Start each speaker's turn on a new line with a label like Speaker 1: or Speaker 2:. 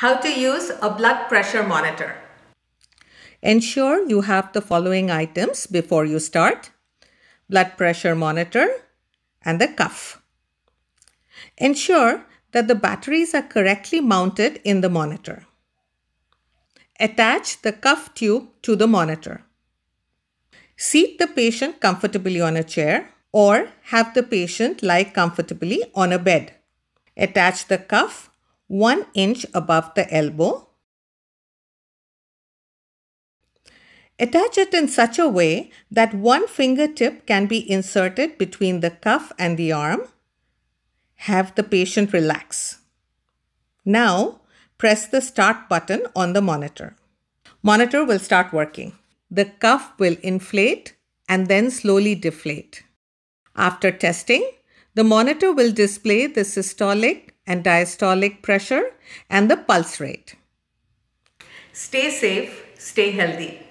Speaker 1: How to use a blood pressure monitor.
Speaker 2: Ensure you have the following items before you start. Blood pressure monitor and the cuff. Ensure that the batteries are correctly mounted in the monitor. Attach the cuff tube to the monitor. Seat the patient comfortably on a chair or have the patient lie comfortably on a bed. Attach the cuff 1 inch above the elbow. Attach it in such a way that one fingertip can be inserted between the cuff and the arm. Have the patient relax. Now, press the start button on the monitor. Monitor will start working. The cuff will inflate and then slowly deflate. After testing, the monitor will display the systolic and diastolic pressure and the pulse rate.
Speaker 1: Stay safe, stay healthy.